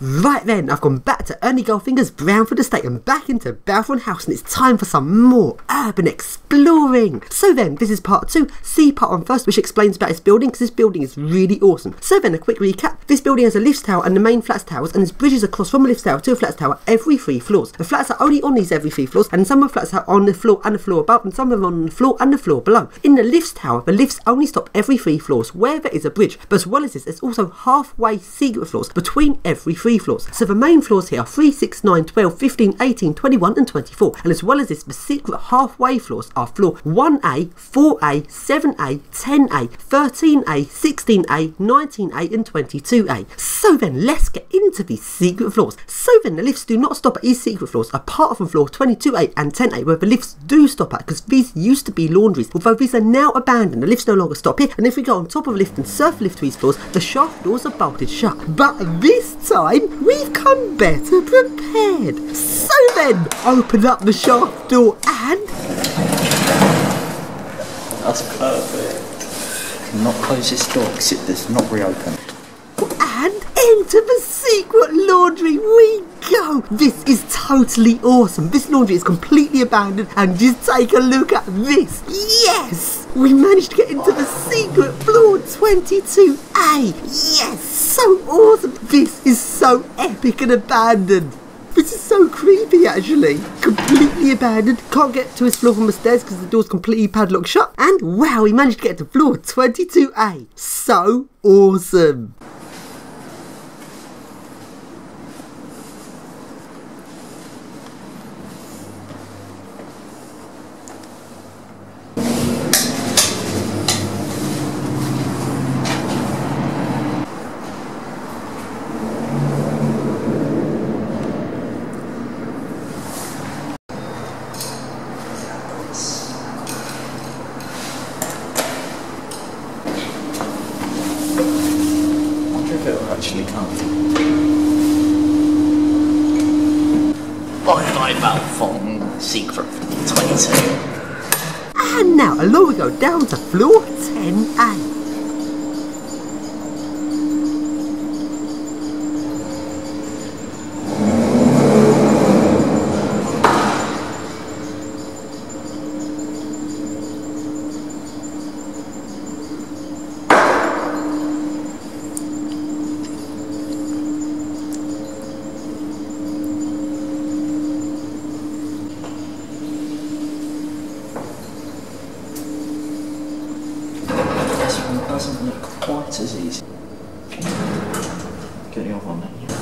Right then, I've gone back to Ernie Goldfinger's Brownfield Estate and back into Balfron House and it's time for some more urban exploring. So then, this is part two, see part one first, which explains about this building because this building is really awesome. So then, a quick recap. This building has a lift tower and the main flats towers and there's bridges across from a lift tower to a flats tower every three floors. The flats are only on these every three floors and some of the flats are on the floor and the floor above and some them on the floor and the floor below. In the lifts tower, the lifts only stop every three floors where there is a bridge, but as well as this, there's also halfway secret floors between every three floors. So the main floors here are 3, 6, 9, 12, 15, 18, 21 and 24. And as well as this, the secret halfway floors are floor 1A, 4A, 7A, 10A, 13A, 16A, 19A and 22A. So then let's get into these secret floors. So then the lifts do not stop at these secret floors apart from floor 22A and 10A where the lifts do stop at because these used to be laundries. Although these are now abandoned, the lifts no longer stop here. And if we go on top of a lift and surf lift to these floors, the shaft doors are bolted shut. But this time, we've come better prepared. So then, open up the shaft door and That's perfect. Not close this door because it does not reopen. and into the secret laundry we go. This is totally awesome. This laundry is completely abandoned and just take a look at this. Yes! We managed to get into the secret floor 22A. Yes! So awesome. This is so epic and abandoned. This is so creepy actually. Completely abandoned. Can't get to his floor from the stairs because the door's completely padlocked shut. And wow, we managed to get to floor 22A. So awesome. I wonder if it will actually come. Bye bye Balfron, secret 22. And now along we go down to floor 10A. Doesn't look quite as easy. Get the other one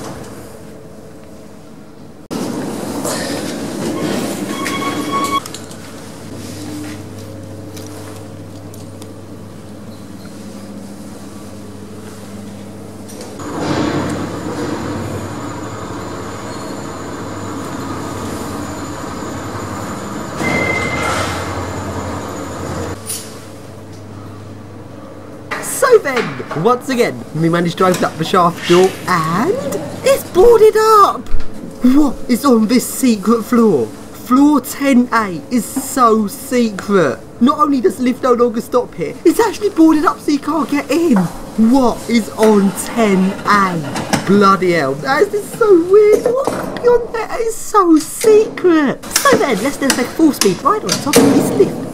Once again, we managed to open up the shaft door and it's boarded up. What is on this secret floor? Floor 10A is so secret. Not only does lift no longer stop here, it's actually boarded up so you can't get in. What is on 10A? Bloody hell, that is so weird. What could be on there? So secret. So then, let's then take a full speed ride on top of this lift.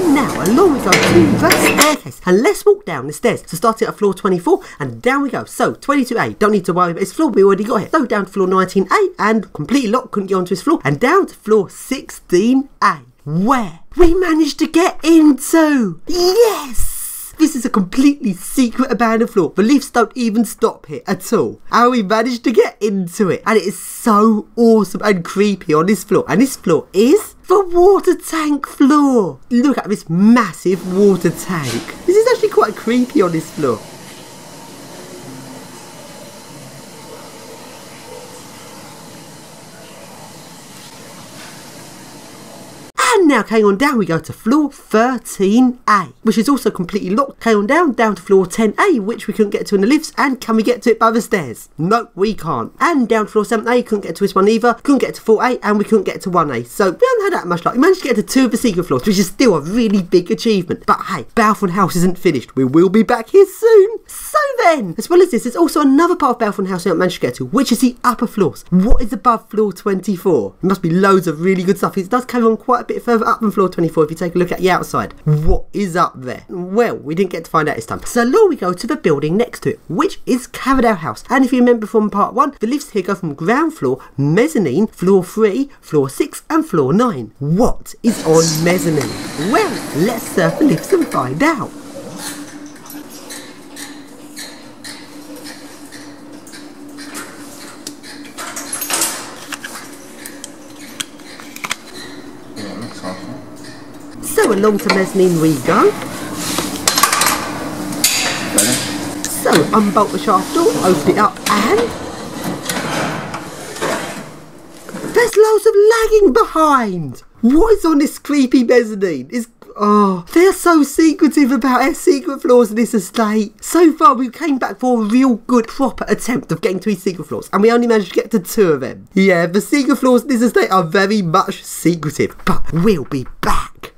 And now along we go to the staircase. And let's walk down the stairs. So starting at floor 24 and down we go. So 22A, don't need to worry about his floor, we already got here. So down to floor 19A and completely locked, couldn't get onto his floor. And down to floor 16A. Where we managed to get into. Yes! This is a completely secret abandoned floor. The lifts don't even stop here at all. And we managed to get into it. And it is so awesome and creepy on this floor. And this floor is the water tank floor. Look at this massive water tank. This is actually quite creepy on this floor. Now carrying on down, we go to floor 13A, which is also completely locked. Carrying on down, down to floor 10A, which we couldn't get to in the lifts. And can we get to it by the stairs? No, we can't. And down to floor 7A, couldn't get to this one either. Couldn't get to 4A, and we couldn't get to 1A. So we haven't had that much luck. We managed to get to two of the secret floors, which is still a really big achievement. But hey, Balfron House isn't finished. We will be back here soon. So then, as well as this, there's also another part of Balfron House we haven't managed to get to, which is the upper floors. What is above floor 24? There must be loads of really good stuff. It does carry on quite a bit further up than floor 24 if you take a look at the outside. What is up there? Well, we didn't get to find out this time. So now we go to the building next to it, which is Carradale House. And if you remember from part one, the lifts here go from ground floor, mezzanine, floor 3, floor 6, and floor 9. What is on mezzanine? Well, let's surf the lifts and find out. Yeah, looks like it. So along to mezzanine we go. So unbolt the shaft door, open it up, and there's loads of lagging behind. What is on this creepy mezzanine? Is oh, they're so secretive about their secret floors in this estate. So far, we came back for a real good, proper attempt of getting to these secret floors, and we only managed to get to two of them. Yeah, the secret floors in this estate are very much secretive, but we'll be back.